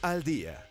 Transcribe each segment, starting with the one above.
Al día.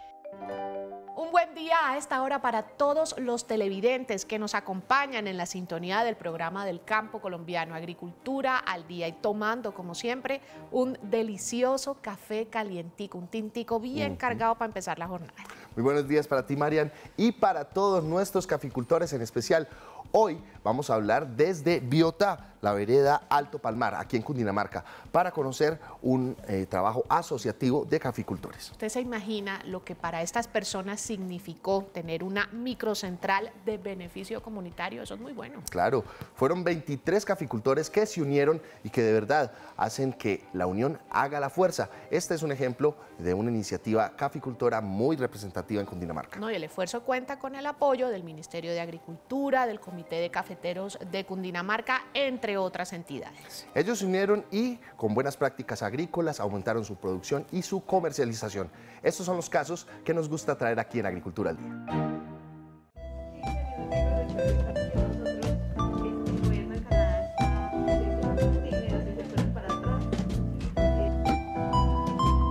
Un buen día a esta hora para todos los televidentes que nos acompañan en la sintonía del programa del campo colombiano Agricultura al día y tomando como siempre un delicioso café calientico, un tintico bien cargado para empezar la jornada. Muy buenos días para ti Marian y para todos nuestros caficultores en especial. Hoy vamos a hablar desde Biotá, la vereda Alto Palmar, aquí en Cundinamarca, para conocer un eh, trabajo asociativo de caficultores. Usted se imagina lo que para estas personas significó tener una microcentral de beneficio comunitario, eso es muy bueno. Claro, fueron 23 caficultores que se unieron y que de verdad hacen que la unión haga la fuerza. Este es un ejemplo de una iniciativa caficultora muy representativa en Cundinamarca. No, y el esfuerzo cuenta con el apoyo del Ministerio de Agricultura, del Comité de Cafeteros de Cundinamarca, entre otras entidades. Ellos se unieron y con buenas prácticas agrícolas aumentaron su producción y su comercialización. Estos son los casos que nos gusta traer aquí en Agricultura al Día.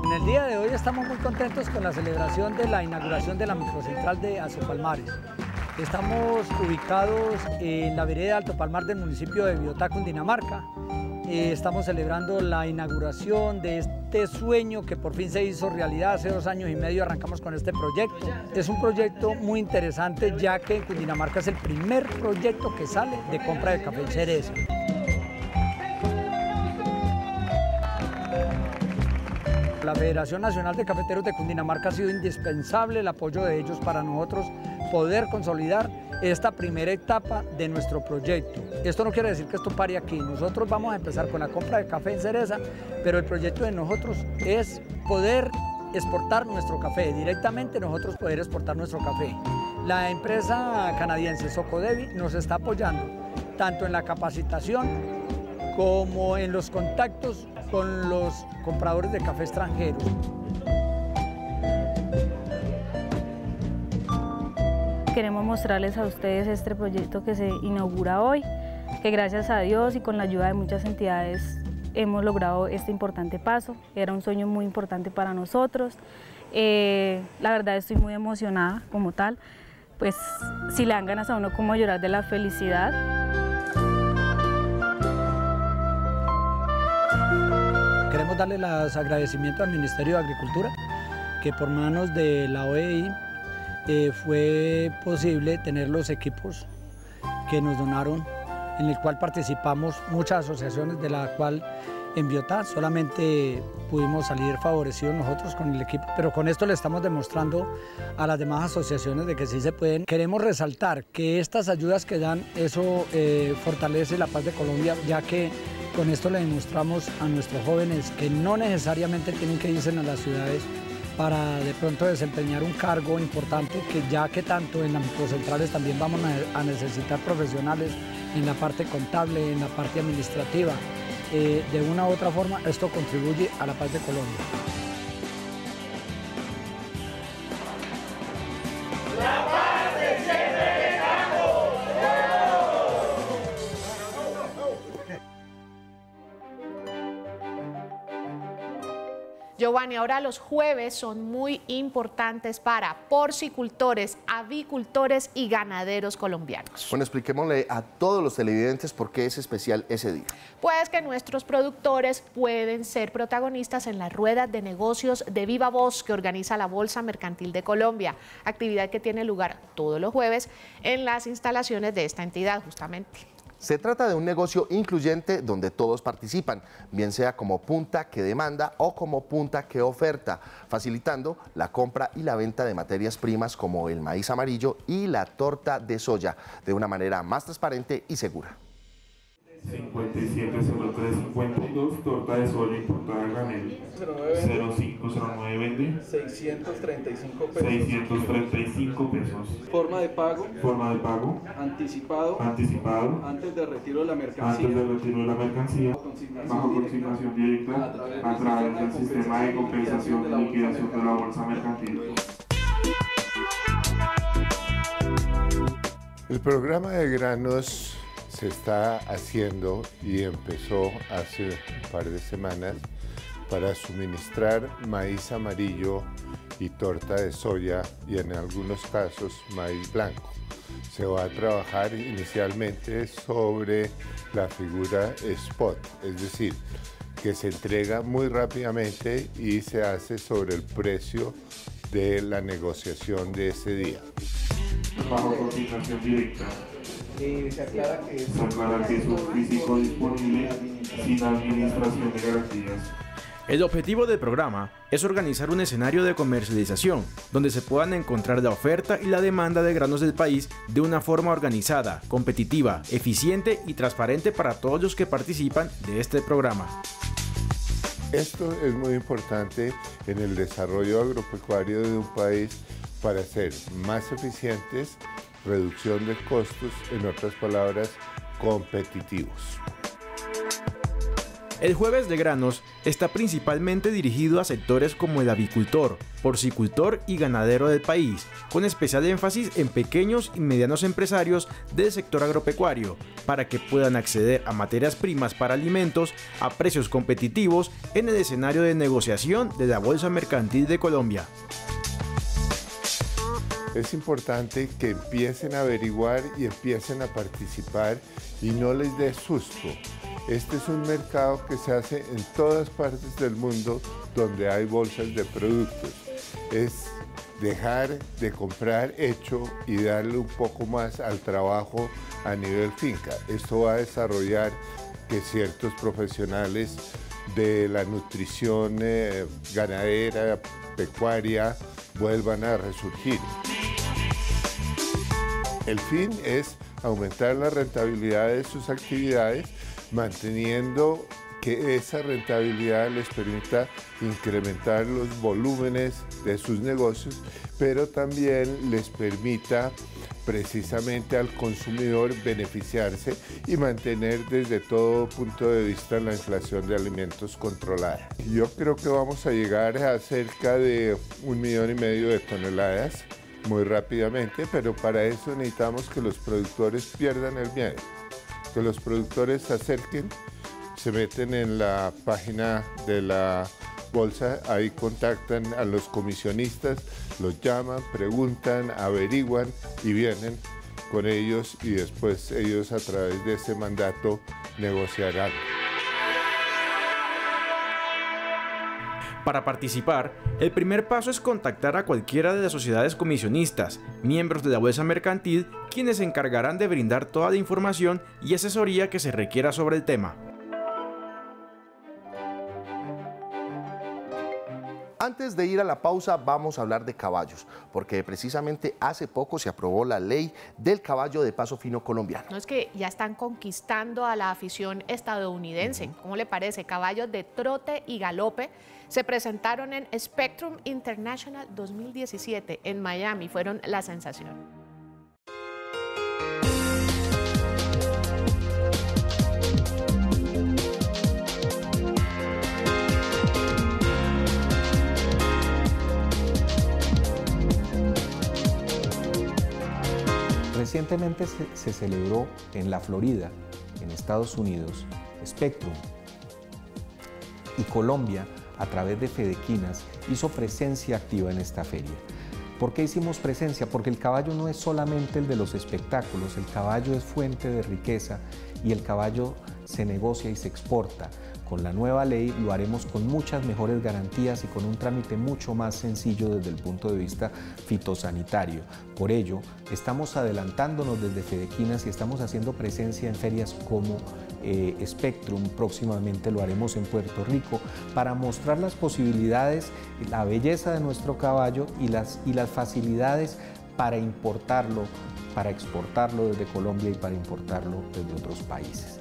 En el día de hoy estamos muy contentos con la celebración de la inauguración de la microcentral de Azopalmares. Estamos ubicados en la vereda Alto Palmar del municipio de Biotá, Cundinamarca. Eh, estamos celebrando la inauguración de este sueño que por fin se hizo realidad. Hace dos años y medio arrancamos con este proyecto. Es un proyecto muy interesante ya que en Cundinamarca es el primer proyecto que sale de compra de café en cereza. La Federación Nacional de Cafeteros de Cundinamarca ha sido indispensable el apoyo de ellos para nosotros poder consolidar esta primera etapa de nuestro proyecto. Esto no quiere decir que esto pare aquí. Nosotros vamos a empezar con la compra de café en cereza, pero el proyecto de nosotros es poder exportar nuestro café, directamente nosotros poder exportar nuestro café. La empresa canadiense Socodevi nos está apoyando tanto en la capacitación como en los contactos con los compradores de café extranjeros. Queremos mostrarles a ustedes este proyecto que se inaugura hoy, que gracias a Dios y con la ayuda de muchas entidades hemos logrado este importante paso. Era un sueño muy importante para nosotros. Eh, la verdad estoy muy emocionada como tal, pues si le dan ganas a uno como llorar de la felicidad. Queremos darle los agradecimientos al Ministerio de Agricultura, que por manos de la OEI eh, fue posible tener los equipos que nos donaron, en el cual participamos muchas asociaciones, de la cual en Biotá solamente pudimos salir favorecidos nosotros con el equipo, pero con esto le estamos demostrando a las demás asociaciones de que sí se pueden. Queremos resaltar que estas ayudas que dan, eso eh, fortalece la paz de Colombia, ya que con esto le demostramos a nuestros jóvenes que no necesariamente tienen que irse a las ciudades para de pronto desempeñar un cargo importante, que ya que tanto en las microcentrales también vamos a necesitar profesionales en la parte contable, en la parte administrativa. Eh, de una u otra forma, esto contribuye a la paz de Colombia. Giovanni, ahora los jueves son muy importantes para porcicultores, avicultores y ganaderos colombianos. Bueno, expliquémosle a todos los televidentes por qué es especial ese día. Pues que nuestros productores pueden ser protagonistas en la rueda de negocios de Viva Voz que organiza la Bolsa Mercantil de Colombia, actividad que tiene lugar todos los jueves en las instalaciones de esta entidad justamente. Se trata de un negocio incluyente donde todos participan, bien sea como punta que demanda o como punta que oferta, facilitando la compra y la venta de materias primas como el maíz amarillo y la torta de soya de una manera más transparente y segura. 57 52 torta de soya importada a granel. 0509 vende. 635 pesos. 635 pesos. Forma de pago. Forma de pago. Anticipado. Anticipado. Antes de retiro de la mercancía. Antes de retiro de la mercancía. Bajo consignación directa. a través del sistema de compensación de liquidación de la bolsa mercantil. El programa de granos se está haciendo y empezó hace un par de semanas para suministrar maíz amarillo y torta de soya y en algunos casos maíz blanco. Se va a trabajar inicialmente sobre la figura spot, es decir, que se entrega muy rápidamente y se hace sobre el precio de la negociación de ese día. Bajo cotización directa. Eh, se aclara que Se aclara que es un físico disponible sin administración de garantías. El objetivo del programa es organizar un escenario de comercialización donde se puedan encontrar la oferta y la demanda de granos del país de una forma organizada, competitiva, eficiente y transparente para todos los que participan de este programa. Esto es muy importante en el desarrollo agropecuario de un país para ser más eficientes, reducción de costos, en otras palabras, competitivos. El jueves de granos está principalmente dirigido a sectores como el avicultor, porcicultor y ganadero del país, con especial énfasis en pequeños y medianos empresarios del sector agropecuario, para que puedan acceder a materias primas para alimentos a precios competitivos en el escenario de negociación de la Bolsa Mercantil de Colombia. Es importante que empiecen a averiguar y empiecen a participar y no les dé susto. Este es un mercado que se hace en todas partes del mundo donde hay bolsas de productos. Es dejar de comprar hecho y darle un poco más al trabajo a nivel finca. Esto va a desarrollar que ciertos profesionales de la nutrición eh, ganadera, pecuaria, vuelvan a resurgir. El fin es aumentar la rentabilidad de sus actividades, manteniendo que esa rentabilidad les permita incrementar los volúmenes de sus negocios, pero también les permita precisamente al consumidor beneficiarse y mantener desde todo punto de vista la inflación de alimentos controlada. Yo creo que vamos a llegar a cerca de un millón y medio de toneladas muy rápidamente, pero para eso necesitamos que los productores pierdan el miedo, que los productores se acerquen, se meten en la página de la bolsa, ahí contactan a los comisionistas, los llaman, preguntan, averiguan y vienen con ellos y después ellos a través de ese mandato negociarán. Para participar, el primer paso es contactar a cualquiera de las sociedades comisionistas, miembros de la Bolsa Mercantil, quienes se encargarán de brindar toda la información y asesoría que se requiera sobre el tema. Antes de ir a la pausa vamos a hablar de caballos, porque precisamente hace poco se aprobó la ley del caballo de paso fino colombiano. No es que ya están conquistando a la afición estadounidense. ¿Cómo le parece? Caballos de trote y galope se presentaron en Spectrum International 2017 en Miami. Fueron la sensación. Recientemente se, celebró en la Florida, en Estados Unidos, Spectrum. Y Colombia, a través de Fedequinas, hizo presencia activa en esta feria. ¿Por qué hicimos presencia? Porque el caballo no es solamente el de los espectáculos, el caballo es fuente de riqueza y el caballo se negocia y se exporta. Con la nueva ley lo haremos con muchas mejores garantías y con un trámite mucho más sencillo desde el punto de vista fitosanitario. Por ello, estamos adelantándonos desde Fedequinas y estamos haciendo presencia en ferias como eh, Spectrum, próximamente lo haremos en Puerto Rico, para mostrar las posibilidades, la belleza de nuestro caballo y las, y las facilidades para importarlo, para exportarlo desde Colombia y para importarlo desde otros países.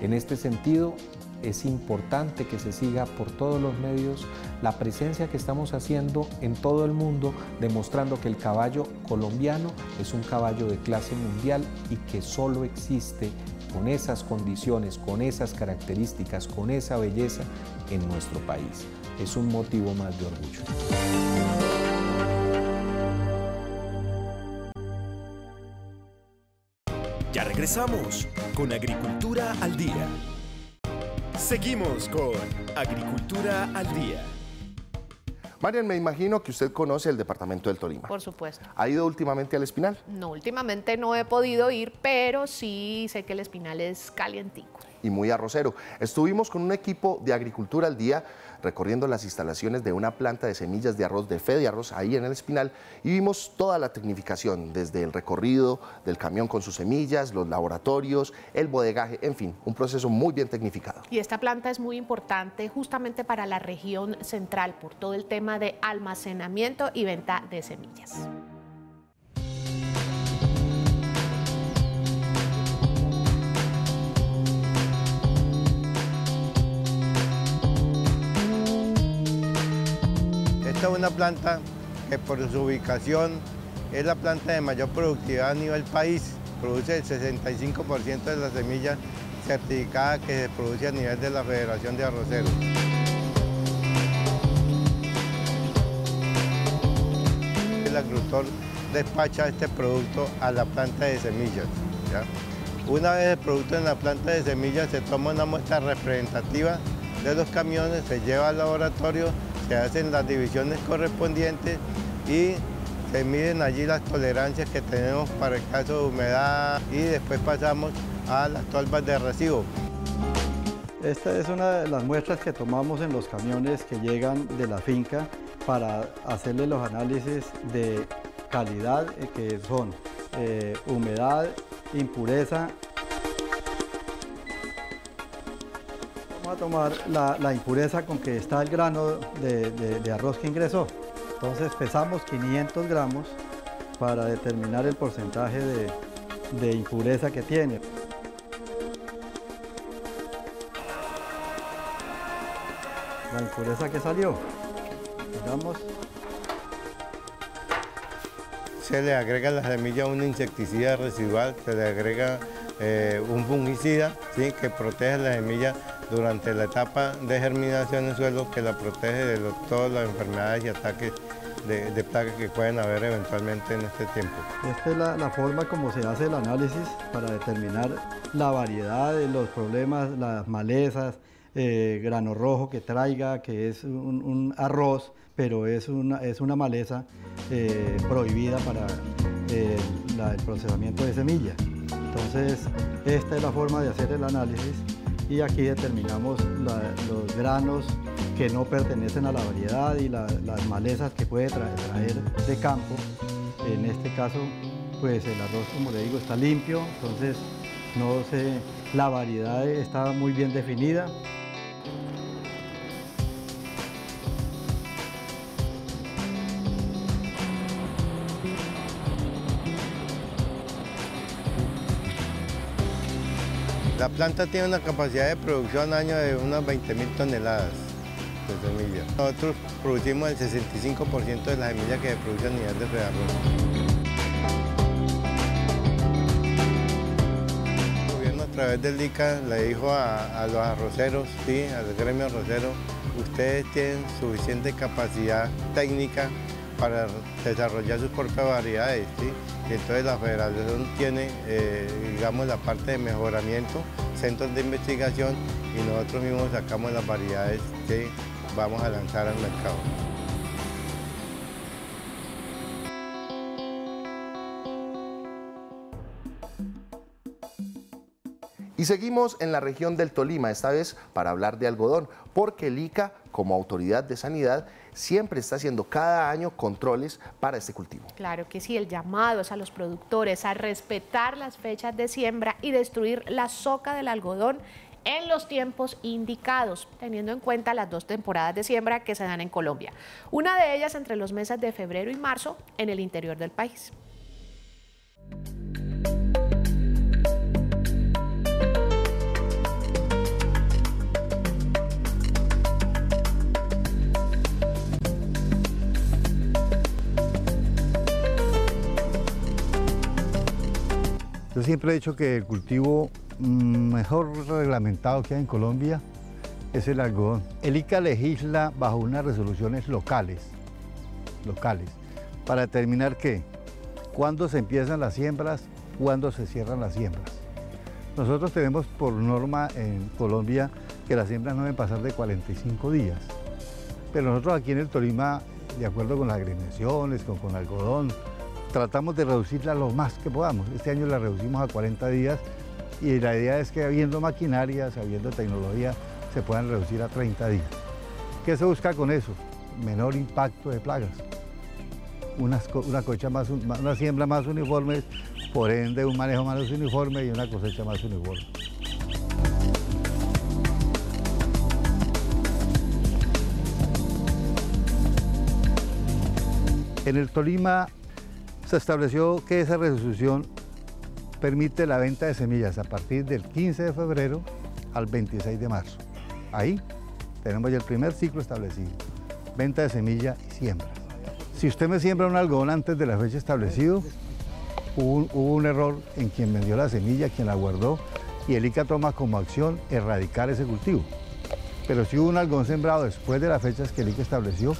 En este sentido, es importante que se siga por todos los medios la presencia que estamos haciendo en todo el mundo, demostrando que el caballo colombiano es un caballo de clase mundial y que solo existe con esas condiciones, con esas características, con esa belleza en nuestro país. Es un motivo más de orgullo. Ya regresamos con Agricultura al Día. Seguimos con Agricultura al Día. Marian, me imagino que usted conoce el departamento del Tolima. Por supuesto. ¿Ha ido últimamente al Espinal? No, últimamente no he podido ir, pero sí sé que el Espinal es calientico. Y muy arrocero. Estuvimos con un equipo de agricultura al día recorriendo las instalaciones de una planta de semillas de arroz de fe de arroz ahí en el Espinal y vimos toda la tecnificación, desde el recorrido del camión con sus semillas, los laboratorios, el bodegaje, en fin, un proceso muy bien tecnificado. Y esta planta es muy importante justamente para la región central por todo el tema de almacenamiento y venta de semillas. Una planta que por su ubicación es la planta de mayor productividad a nivel país. Produce el 65% de las semillas certificadas que se produce a nivel de la Federación de Arroceros. El agricultor despacha este producto a la planta de semillas. Una vez el producto en la planta de semillas se toma una muestra representativa de los camiones, se lleva al laboratorio se hacen las divisiones correspondientes y se miden allí las tolerancias que tenemos para el caso de humedad y después pasamos a las tolvas de recibo. Esta es una de las muestras que tomamos en los camiones que llegan de la finca para hacerle los análisis de calidad eh, que son eh, humedad, impureza tomar la, impureza con que está el grano de, arroz que ingresó. Entonces pesamos 500 gramos para determinar el porcentaje de, impureza que tiene. La impureza que salió, digamos. Se le agrega a la semilla un insecticida residual, se le agrega eh, un fungicida ¿sí? que protege la semilla durante la etapa de germinación en suelo que la protege de todas las enfermedades y ataques de, plagas que pueden haber eventualmente en este tiempo. Esta es la, forma como se hace el análisis para determinar la variedad de los problemas, las malezas, eh, grano rojo que traiga, que es un, arroz, pero es una, es una maleza eh, prohibida para eh, el procesamiento de semilla. Entonces, esta es la forma de hacer el análisis y aquí determinamos los granos que no pertenecen a la variedad y las malezas que puede traer, de campo. En este caso, pues el arroz, como le digo, está limpio, entonces no sé, la variedad está muy bien definida. La planta tiene una capacidad de producción año de unas 20.000 toneladas de semillas. Nosotros producimos el 65% de las semillas que se produce a nivel de arroz. El gobierno a través del ICA le dijo a, los arroceros, sí, al gremio arrocero, ustedes tienen suficiente capacidad técnica para desarrollar sus propias variedades. ¿sí? Entonces la federación tiene, eh, digamos, la parte de mejoramiento, centros de investigación y nosotros mismos sacamos las variedades que vamos a lanzar al mercado. Y seguimos en la región del Tolima, esta vez para hablar de algodón, porque el ICA, como autoridad de sanidad, siempre está haciendo cada año controles para este cultivo. Claro que sí, el llamado es a los productores a respetar las fechas de siembra y destruir la soca del algodón en los tiempos indicados, teniendo en cuenta las dos temporadas de siembra que se dan en Colombia. Una de ellas entre los meses de febrero y marzo en el interior del país. Yo siempre he dicho que el cultivo mm, mejor reglamentado que hay en Colombia es el algodón. El ICA legisla bajo unas resoluciones locales, locales, para determinar qué, cuándo se empiezan las siembras, cuándo se cierran las siembras. Nosotros tenemos por norma en Colombia que las siembras no deben pasar de 45 días. Pero nosotros aquí en el Tolima, de acuerdo con las agremiaciones, con, con algodón, tratamos de reducirla lo más que podamos. Este año la reducimos a 40 días y la idea es que habiendo maquinaria, habiendo tecnología, se puedan reducir a 30 días. ¿Qué se busca con eso? Menor impacto de plagas. Una, cosecha más, una siembra más uniforme, por ende un manejo más uniforme y una cosecha más uniforme. En el Tolima se estableció que esa resolución permite la venta de semillas a partir del 15 de febrero al 26 de marzo. Ahí tenemos ya el primer ciclo establecido, venta de semilla y siembra. Si usted me siembra un algodón antes de la fecha establecida, hubo un, error en quien vendió la semilla, quien la guardó, y el ICA toma como acción erradicar ese cultivo. Pero si hubo un algodón sembrado después de las fechas que el ICA estableció,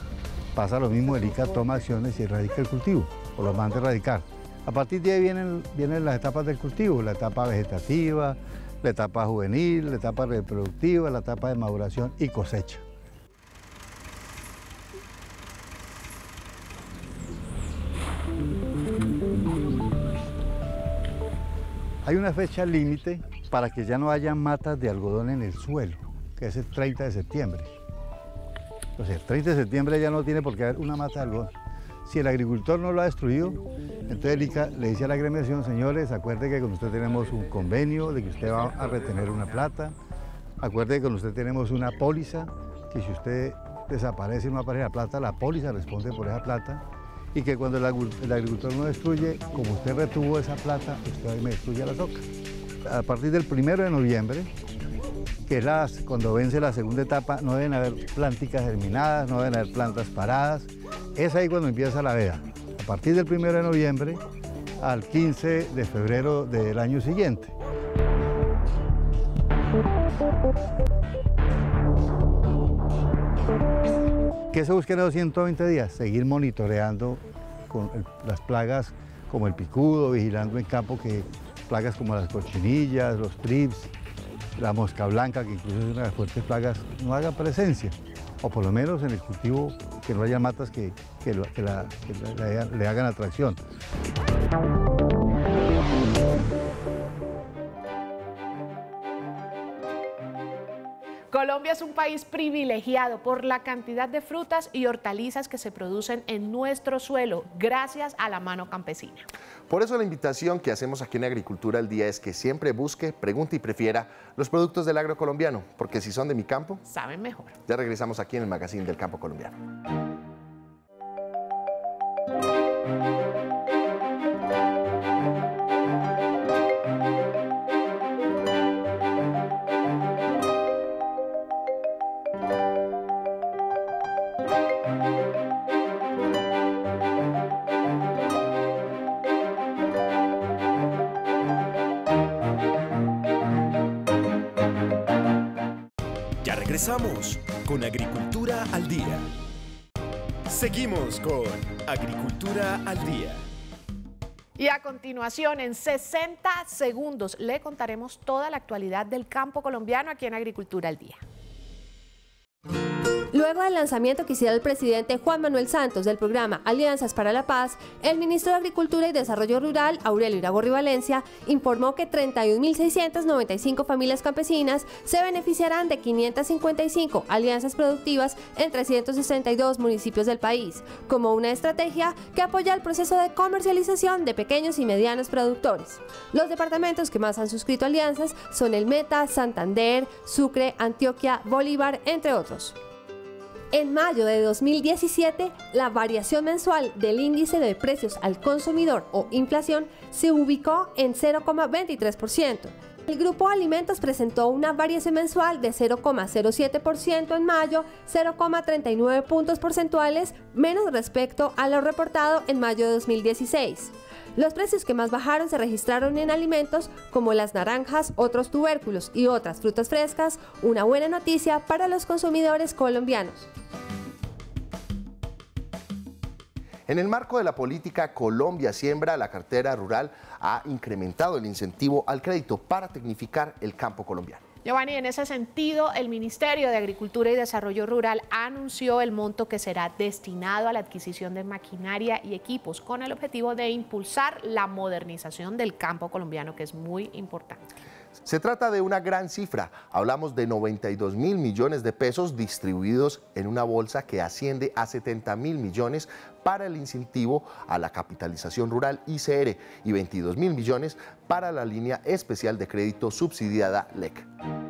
pasa lo mismo, el ICA toma acciones y erradica el cultivo, o lo manda a. A partir de ahí vienen, vienen las etapas del cultivo, la etapa vegetativa, la etapa juvenil, la etapa reproductiva, la etapa de maduración y cosecha. Hay una fecha límite para que ya no haya matas de algodón en el suelo, que es el 30 de septiembre. Sea, el 30 de septiembre ya no tiene por qué haber una mata de algodón. Si el agricultor no lo ha destruido, entonces le dice a la agremiación, señores, acuerde que con usted tenemos un convenio de que usted va a retener una plata, acuerde que con usted tenemos una póliza, que si usted desaparece y no aparece la plata, la póliza responde por esa plata, y que cuando el, agricultor no destruye, como usted retuvo esa plata, usted me destruye la soca. A partir del primero de noviembre, que las, cuando vence la segunda etapa, no deben haber plánticas germinadas, no deben haber plantas paradas, es ahí cuando empieza la veda. A partir del 1 de noviembre al 15 de febrero del año siguiente. ¿Qué se busca en los 120 días? Seguir monitoreando con las plagas como el picudo, vigilando en campo que plagas como las cochinillas, los trips, la mosca blanca, que incluso es una de las fuertes plagas, no haga presencia, o por lo menos en el cultivo que no haya matas que, que, le hagan atracción. Colombia es un país privilegiado por la cantidad de frutas y hortalizas que se producen en nuestro suelo gracias a la mano campesina. Por eso la invitación que hacemos aquí en Agricultura al Día es que siempre busque, pregunte y prefiera los productos del agro colombiano, porque si son de mi campo, saben mejor. Ya regresamos aquí en el Magazine del Campo Colombiano. Regresamos con Agricultura al Día. Seguimos con Agricultura al Día. Y a continuación, en 60 segundos, le contaremos toda la actualidad del campo colombiano aquí en Agricultura al Día. Luego del lanzamiento que hiciera el presidente Juan Manuel Santos del programa Alianzas para la Paz, el ministro de Agricultura y Desarrollo Rural, Aurelio Iragorri Valencia, informó que 31.695 familias campesinas se beneficiarán de 555 alianzas productivas en 362 municipios del país, como una estrategia que apoya el proceso de comercialización de pequeños y medianos productores. Los departamentos que más han suscrito alianzas son el Meta, Santander, Sucre, Antioquia, Bolívar, entre otros. En mayo de 2017, la variación mensual del índice de precios al consumidor o inflación se ubicó en 0,23%. El grupo Alimentos presentó una variación mensual de 0,07% en mayo, 0,39 puntos porcentuales menos respecto a lo reportado en mayo de 2016. Los precios que más bajaron se registraron en alimentos como las naranjas, otros tubérculos y otras frutas frescas, una buena noticia para los consumidores colombianos. En el marco de la política Colombia Siembra, la cartera rural ha incrementado el incentivo al crédito para tecnificar el campo colombiano. Giovanni, en ese sentido, el Ministerio de Agricultura y Desarrollo Rural anunció el monto que será destinado a la adquisición de maquinaria y equipos con el objetivo de impulsar la modernización del campo colombiano, que es muy importante. Se trata de una gran cifra. Hablamos de 92 mil millones de pesos distribuidos en una bolsa que asciende a 70 mil millones para el incentivo a la capitalización rural ICR y 22 mil millones para la línea especial de crédito subsidiada LEC.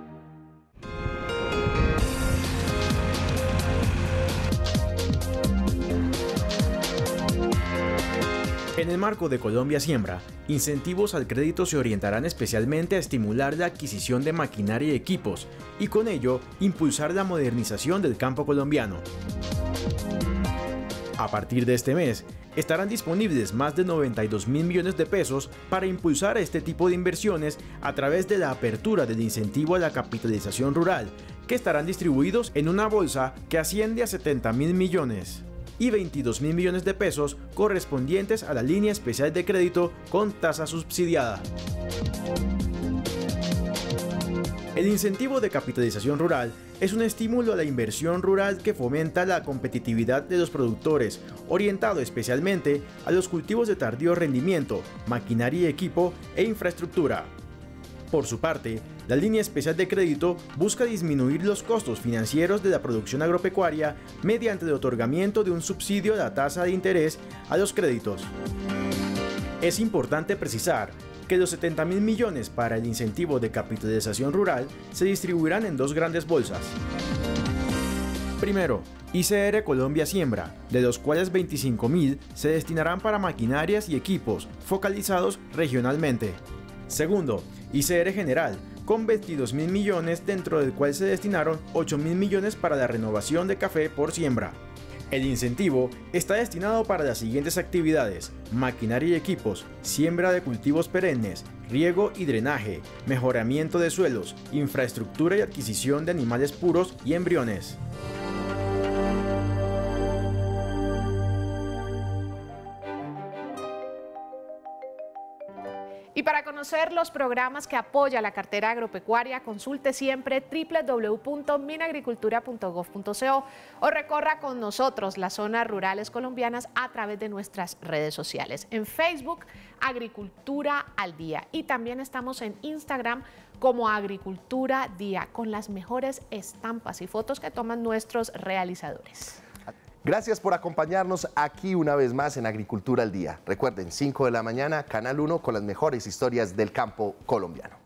En el marco de Colombia Siembra, incentivos al crédito se orientarán especialmente a estimular la adquisición de maquinaria y equipos y con ello impulsar la modernización del campo colombiano. A partir de este mes, estarán disponibles más de 92 mil millones de pesos para impulsar este tipo de inversiones a través de la apertura del incentivo a la capitalización rural, que estarán distribuidos en una bolsa que asciende a 70 mil millones y 22 mil millones de pesos correspondientes a la línea especial de crédito con tasa subsidiada. El incentivo de capitalización rural es un estímulo a la inversión rural que fomenta la competitividad de los productores, orientado especialmente a los cultivos de tardío rendimiento, maquinaria y equipo e infraestructura. Por su parte, la línea especial de crédito busca disminuir los costos financieros de la producción agropecuaria mediante el otorgamiento de un subsidio a la tasa de interés a los créditos. Es importante precisar que los 70 mil millones para el incentivo de capitalización rural se distribuirán en dos grandes bolsas. Primero, ICR Colombia Siembra, de los cuales 25 mil se destinarán para maquinarias y equipos focalizados regionalmente. Segundo, ICR General, con 22 mil millones dentro del cual se destinaron 8 mil millones para la renovación de café por siembra. El incentivo está destinado para las siguientes actividades, maquinaria y equipos, siembra de cultivos perennes, riego y drenaje, mejoramiento de suelos, infraestructura y adquisición de animales puros y embriones. Y para conocer los programas que apoya la cartera agropecuaria, consulte siempre www.minagricultura.gov.co o recorra con nosotros las zonas rurales colombianas a través de nuestras redes sociales. En Facebook, Agricultura al Día. Y también estamos en Instagram como Agricultura Día, con las mejores estampas y fotos que toman nuestros realizadores. Gracias por acompañarnos aquí una vez más en Agricultura al Día. Recuerden, 5 de la mañana, Canal 1 con las mejores historias del campo colombiano.